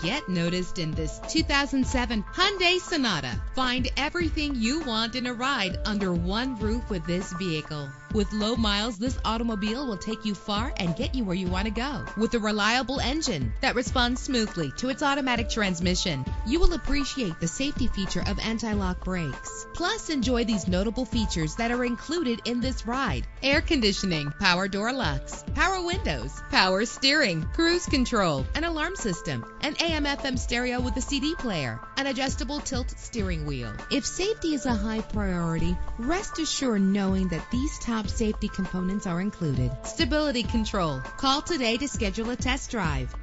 get noticed in this 2007 Hyundai Sonata. Find everything you want in a ride under one roof with this vehicle. With low miles, this automobile will take you far and get you where you want to go. With a reliable engine that responds smoothly to its automatic transmission, you will appreciate the safety feature of anti-lock brakes. Plus, enjoy these notable features that are included in this ride. Air conditioning, power door locks, power windows, power steering, cruise control, an alarm system, an AM FM stereo with a CD player, an adjustable tilt steering wheel. If safety is a high priority, rest assured knowing that these top safety components are included. Stability control. Call today to schedule a test drive.